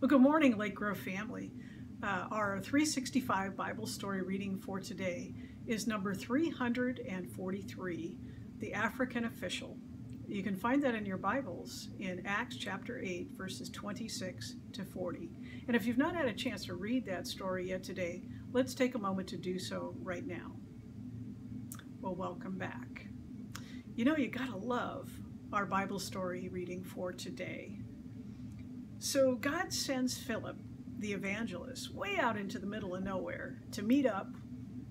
Well, good morning, Lake Grove family. Uh, our 365 Bible story reading for today is number 343, The African Official. You can find that in your Bibles in Acts chapter 8, verses 26 to 40. And if you've not had a chance to read that story yet today, let's take a moment to do so right now. Well, welcome back. You know, you gotta love our Bible story reading for today. So God sends Philip, the evangelist, way out into the middle of nowhere to meet up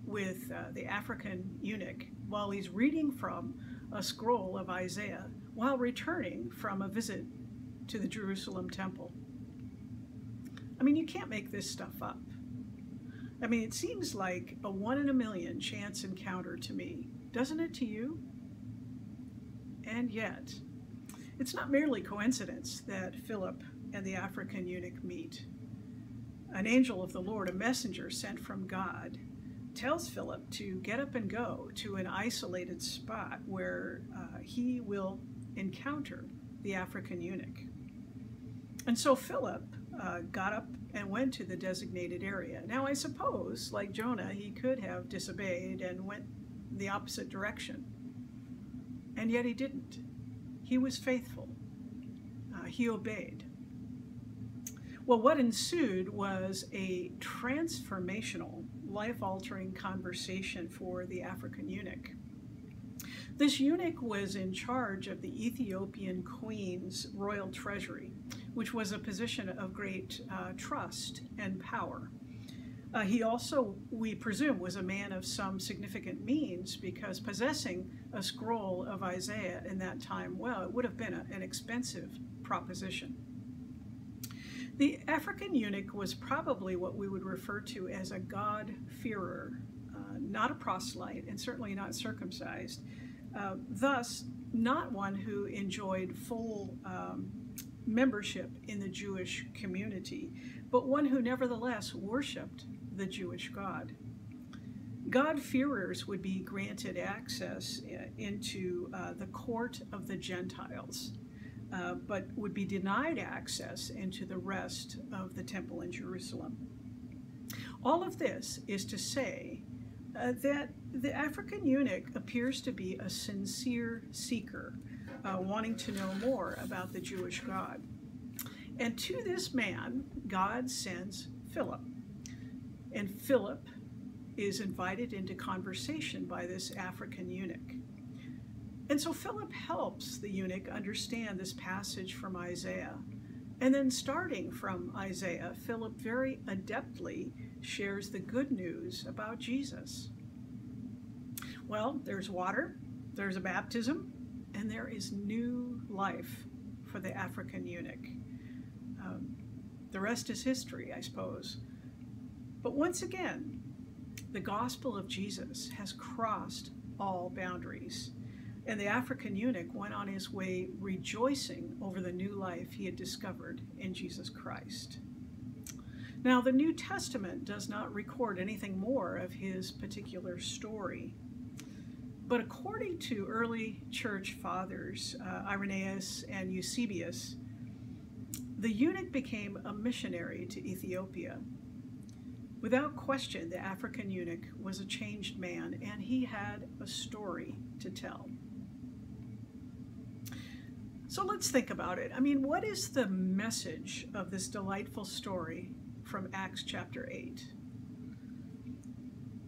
with uh, the African eunuch while he's reading from a scroll of Isaiah while returning from a visit to the Jerusalem temple. I mean, you can't make this stuff up. I mean, it seems like a one in a million chance encounter to me, doesn't it to you? And yet, it's not merely coincidence that Philip and the African eunuch meet. An angel of the Lord, a messenger sent from God, tells Philip to get up and go to an isolated spot where uh, he will encounter the African eunuch. And so Philip uh, got up and went to the designated area. Now, I suppose, like Jonah, he could have disobeyed and went the opposite direction. And yet he didn't. He was faithful. Uh, he obeyed. Well, what ensued was a transformational, life altering conversation for the African eunuch. This eunuch was in charge of the Ethiopian queen's royal treasury, which was a position of great uh, trust and power. Uh, he also, we presume, was a man of some significant means because possessing a scroll of Isaiah in that time, well, it would have been a, an expensive proposition. The African eunuch was probably what we would refer to as a God-fearer, uh, not a proselyte, and certainly not circumcised. Uh, thus, not one who enjoyed full um, membership in the Jewish community, but one who nevertheless worshiped the Jewish God. God-fearers would be granted access uh, into uh, the court of the Gentiles. Uh, but would be denied access into the rest of the temple in Jerusalem. All of this is to say uh, that the African eunuch appears to be a sincere seeker, uh, wanting to know more about the Jewish God. And to this man, God sends Philip. And Philip is invited into conversation by this African eunuch. And so Philip helps the eunuch understand this passage from Isaiah. And then starting from Isaiah, Philip very adeptly shares the good news about Jesus. Well, there's water, there's a baptism, and there is new life for the African eunuch. Um, the rest is history, I suppose. But once again, the gospel of Jesus has crossed all boundaries. And the African eunuch went on his way rejoicing over the new life he had discovered in Jesus Christ. Now, the New Testament does not record anything more of his particular story. But according to early church fathers, uh, Irenaeus and Eusebius, the eunuch became a missionary to Ethiopia. Without question, the African eunuch was a changed man, and he had a story to tell. So let's think about it. I mean, what is the message of this delightful story from Acts chapter 8?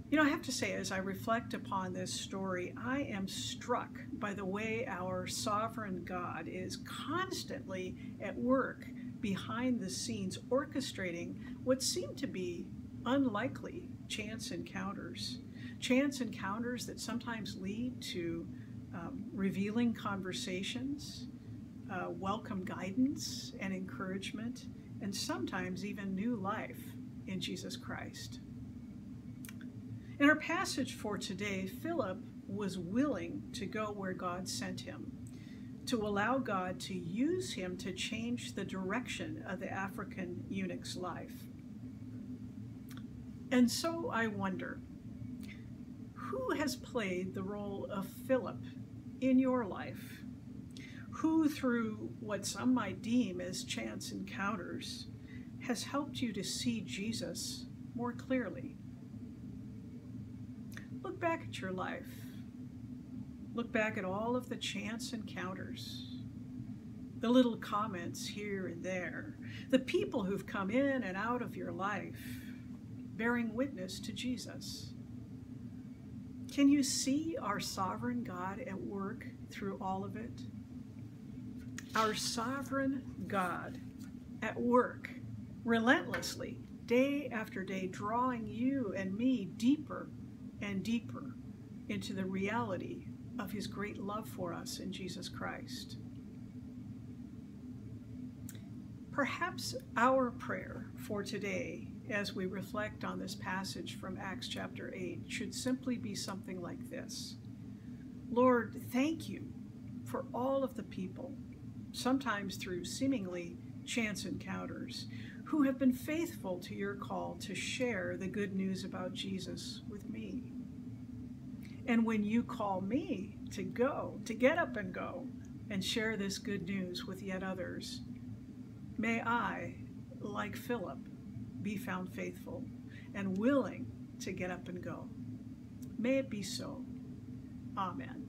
You know, I have to say, as I reflect upon this story, I am struck by the way our sovereign God is constantly at work behind the scenes, orchestrating what seem to be unlikely chance encounters. Chance encounters that sometimes lead to um, revealing conversations, uh, welcome guidance and encouragement, and sometimes even new life in Jesus Christ. In our passage for today, Philip was willing to go where God sent him, to allow God to use him to change the direction of the African eunuch's life. And so I wonder, who has played the role of Philip in your life? Who, through what some might deem as chance encounters, has helped you to see Jesus more clearly. Look back at your life. Look back at all of the chance encounters, the little comments here and there, the people who've come in and out of your life, bearing witness to Jesus. Can you see our sovereign God at work through all of it? Our sovereign God at work relentlessly, day after day, drawing you and me deeper and deeper into the reality of his great love for us in Jesus Christ. Perhaps our prayer for today, as we reflect on this passage from Acts chapter 8, should simply be something like this Lord, thank you for all of the people, sometimes through seemingly chance encounters, who have been faithful to your call to share the good news about Jesus with me. And when you call me to go, to get up and go and share this good news with yet others, may I, like Philip, be found faithful and willing to get up and go. May it be so. Amen.